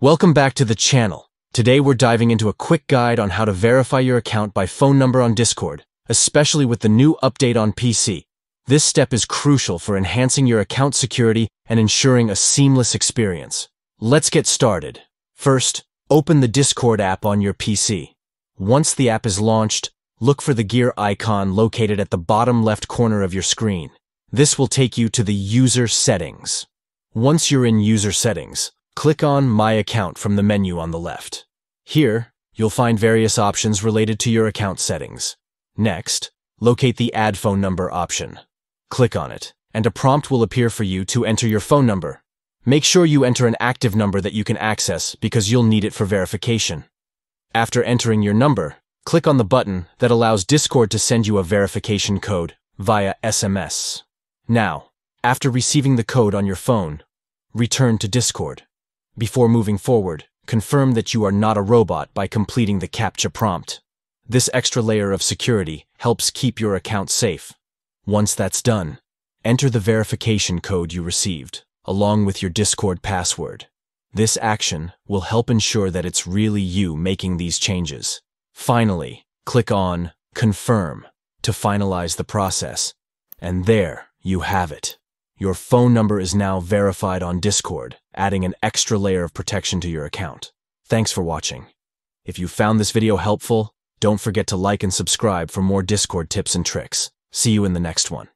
Welcome back to the channel. Today we're diving into a quick guide on how to verify your account by phone number on Discord, especially with the new update on PC. This step is crucial for enhancing your account security and ensuring a seamless experience. Let's get started. First, open the Discord app on your PC. Once the app is launched, look for the gear icon located at the bottom left corner of your screen. This will take you to the User Settings. Once you're in User Settings, click on My Account from the menu on the left. Here, you'll find various options related to your account settings. Next, locate the Add Phone Number option. Click on it, and a prompt will appear for you to enter your phone number. Make sure you enter an active number that you can access because you'll need it for verification. After entering your number, click on the button that allows Discord to send you a verification code via SMS. Now, after receiving the code on your phone, return to Discord. Before moving forward, confirm that you are not a robot by completing the CAPTCHA prompt. This extra layer of security helps keep your account safe. Once that's done, enter the verification code you received, along with your Discord password. This action will help ensure that it's really you making these changes. Finally, click on Confirm to finalize the process. And there you have it. Your phone number is now verified on Discord, adding an extra layer of protection to your account. Thanks for watching. If you found this video helpful, don't forget to like and subscribe for more Discord tips and tricks. See you in the next one.